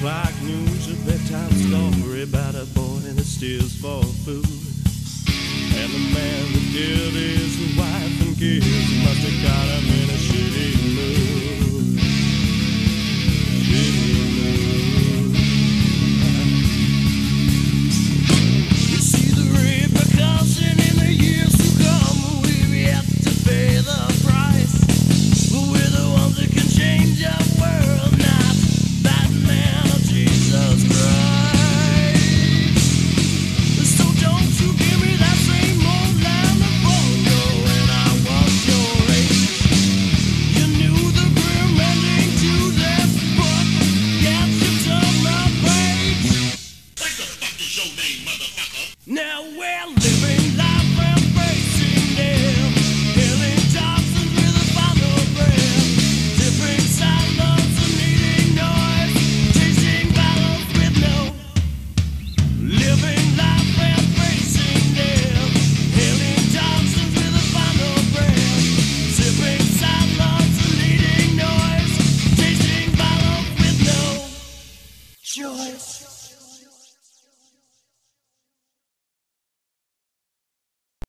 o'clock news, a bedtime story about a boy that steals for food. And the man that killed his wife and kids must have got him